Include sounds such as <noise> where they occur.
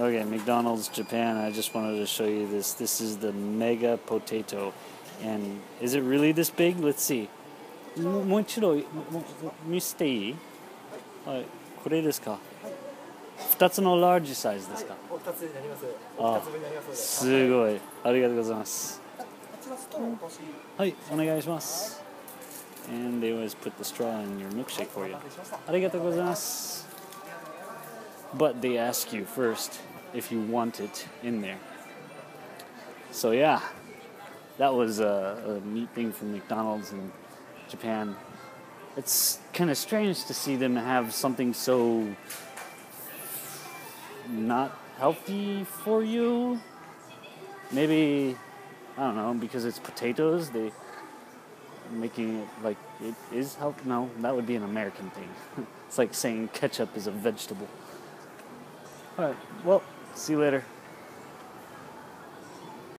Okay, McDonald's Japan. I just wanted to show you this. This is the mega potato. And is it really this big? Let's see. ももう一度もも見せていいはい。これですか二つのラージサイズですかお二つになります。あお二つ分になります。すごい。ありがとうございます。あちらストロー欲しい。はい、お願いします。And they always put the straw in your milkshake for you. お待たせしました。ありがとうございます。 but they ask you first if you want it in there. So yeah, that was a, a neat thing from McDonald's in Japan. It's kind of strange to see them have something so not healthy for you. Maybe I don't know because it's potatoes. They making it like it is healthy. No, that would be an American thing. <laughs> it's like saying ketchup is a vegetable. All right. Well, see you later.